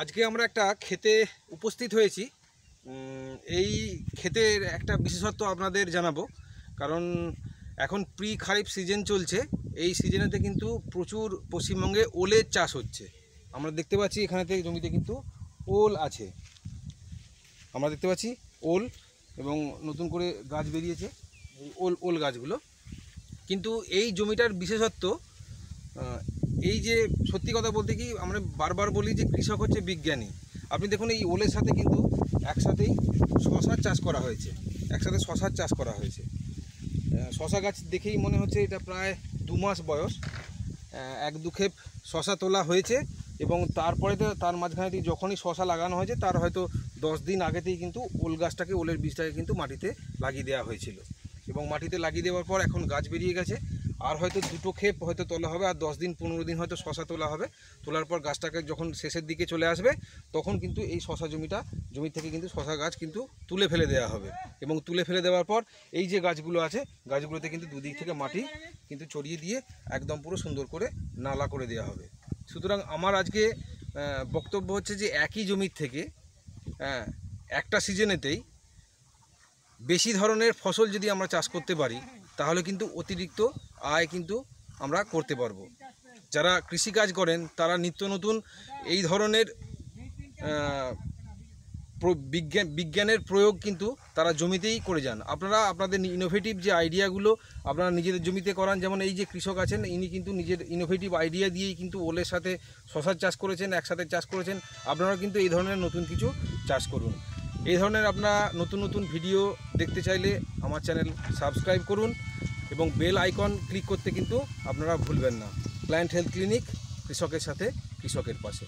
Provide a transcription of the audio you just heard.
আজকে আমরা একটা খেতে উপস্থিত হয়েছি। এই ক্ষেতের একটা বিশেষত্ব আপনাদের জানাব। কারণ এখন প্রি খারিফ সিজন চলছে। এই সিজনেতে কিন্তু প্রচুর পশ্চিমবঙ্গে ওলের চাষ হচ্ছে। আমরা দেখতে পাচ্ছি এখানেতে জমিতে কিন্তু ওল আছে। আমরা দেখতে পাচ্ছি ওল এবং নতুন করে গাছ বেরিয়েছে। ওল ওল গাছগুলো। কিন্তু এই জমিটার বিশেষত্ব এই যে সত্যি কথা বলতে কি, আমরা বারবার বলি যে কৃষক হচ্ছে বিজ্ঞানী। আপনি দেখুন এই ওলের সাথে কিন্তু একসাথেই শশার চাষ করা হয়েছে। একসাথে শশার চাষ করা হয়েছে। শশা গাছ দেখেই মনে হচ্ছে এটা প্রায় দু মাস বয়স। এক দু ক্ষেপ শশা তোলা হয়েছে এবং তারপরে তো তার মাঝখানে যখনই শশা লাগানো হয়েছে, তার হয়তো দশ দিন আগেতেই কিন্তু ওল গাছটাকে, ওলের বীজটাকে কিন্তু মাটিতে লাগিয়ে দেওয়া হয়েছিল। এবং মাটিতে লাগিয়ে দেওয়ার পর এখন গাছ বেরিয়ে গেছে। আর হয়তো দুটো ক্ষেপ হয়তো তোলা হবে আর দশ দিন পনেরো দিন হয়তো শশা তোলা হবে। তোলার পর গাছটাকে যখন শেষের দিকে চলে আসবে তখন কিন্তু এই শশা জমিটা জমি থেকে কিন্তু শশা গাছ কিন্তু তুলে ফেলে দেওয়া হবে। এবং তুলে ফেলে দেওয়ার পর এই যে গাছগুলো আছে গাছগুলোতে কিন্তু দুদিক থেকে মাটি কিন্তু চড়িয়ে দিয়ে একদম পুরো সুন্দর করে নালা করে দেওয়া হবে। সুতরাং আমার আজকে বক্তব্য হচ্ছে যে একই জমির থেকে হ্যাঁ, একটা সিজনেতেই বেশি ধরনের ফসল যদি আমরা চাষ করতে পারি তাহলে কিন্তু অতিরিক্ত আয় কিন্তু আমরা করতে পারব। যারা কৃষিকাজ করেন, তারা নিত্য নতুন এই ধরনের বিজ্ঞান, বিজ্ঞানের প্রয়োগ কিন্তু তারা জমিতেই করে যান। আপনারা আপনাদের ইনোভেটিভ যে আইডিয়াগুলো আপনারা নিজেদের জমিতে করান, যেমন এই যে কৃষক আছেন, ইনি কিন্তু নিজের ইনোভেটিভ আইডিয়া দিয়েই কিন্তু ওলের সাথে শশার চাষ করেছেন, একসাথে চাষ করেছেন। আপনারা কিন্তু এই ধরনের নতুন কিছু চাষ করুন। এই ধরনের আপনারা নতুন নতুন ভিডিও দেখতে চাইলে আমার চ্যানেল সাবস্ক্রাইব করুন এবং বেল আইকন ক্লিক করতে কিন্তু আপনারা ভুলবেন না। প্ল্যান্ট হেলথ ক্লিনিক কৃষকের সাথে, কৃষকের পাশে।